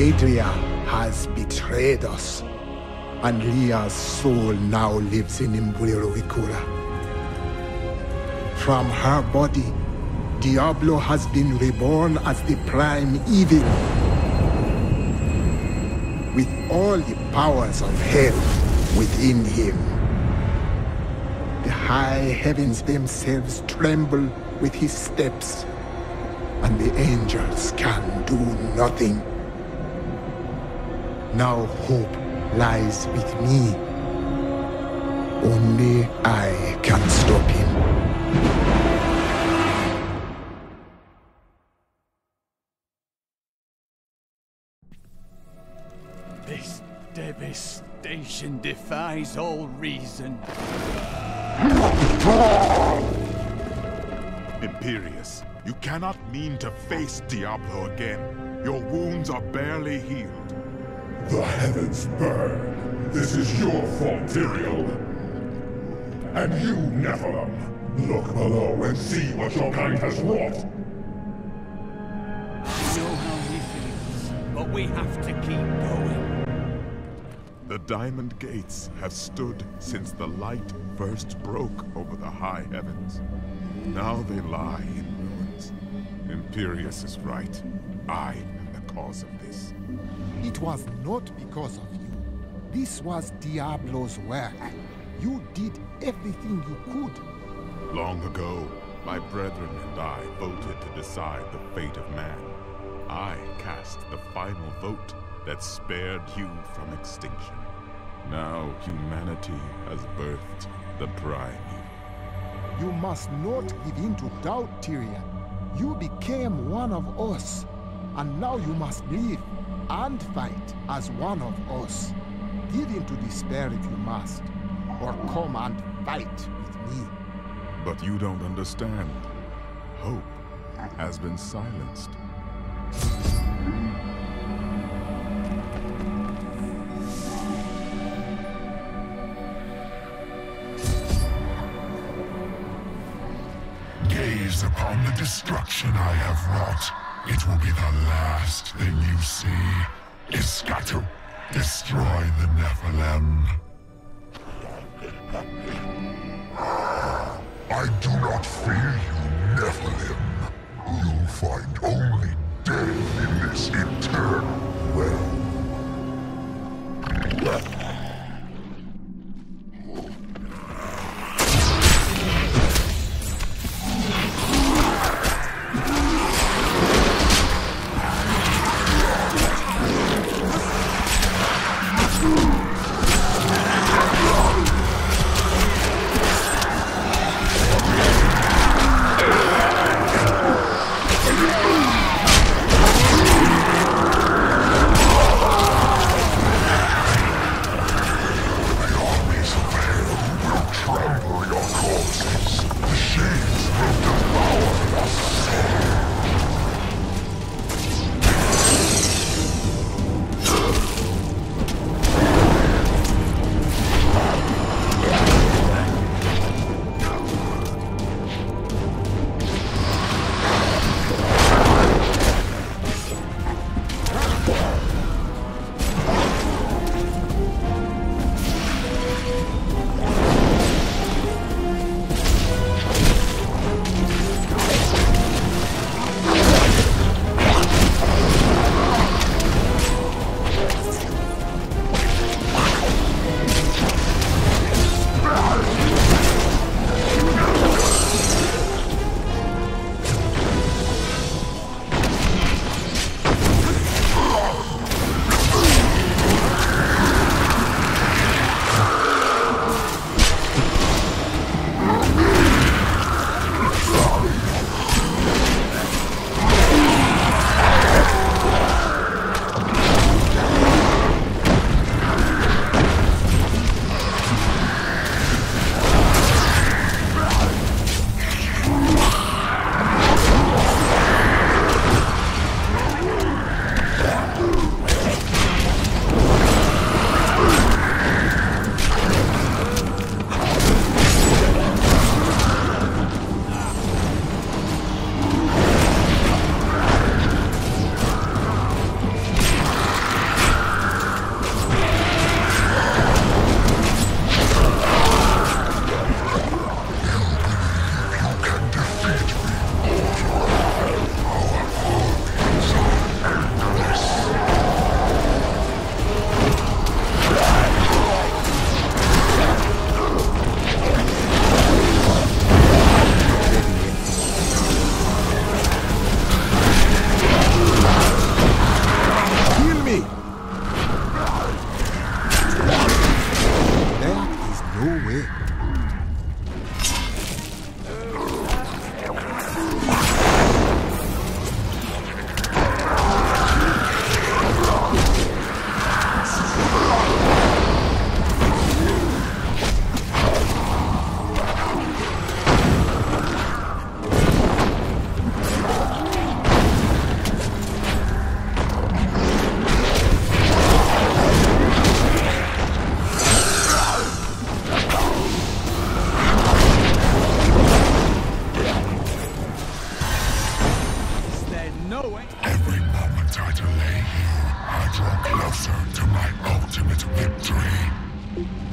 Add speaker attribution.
Speaker 1: Adria has betrayed us, and Leah's soul now lives in Imbuiruikura. From her body, Diablo has been reborn as the prime evil. With all the powers of hell within him. The high heavens themselves tremble with his steps, and the angels can do nothing. Now hope lies with me. Only I can stop him.
Speaker 2: This devastation defies all reason.
Speaker 3: Imperius, you cannot mean to face Diablo again. Your wounds are barely healed.
Speaker 4: The heavens burn. This is your fault, Tyrael. And you, Nephilim, look below and see what your kind has wrought.
Speaker 2: I know how he feels, but we have to keep going.
Speaker 3: The Diamond Gates have stood since the light first broke over the high heavens. Now they lie in ruins. Imperius is right. I am the cause of this.
Speaker 1: It was not because of you. This was Diablo's work. You did everything you could.
Speaker 3: Long ago, my brethren and I voted to decide the fate of man. I cast the final vote that spared you from extinction. Now humanity has birthed the prime.
Speaker 1: You must not give in to doubt, Tyrael. You became one of us, and now you must live and fight as one of us. Give in to despair if you must, or come and fight with me.
Speaker 3: But you don't understand. Hope has been silenced.
Speaker 4: Gaze upon the destruction I have wrought. It will be the last thing you see. Iskatu, destroy the Nephilim. I do not fear you, Nephilim. You'll find only death in this eternal Every moment I delay you, I draw closer to my ultimate victory.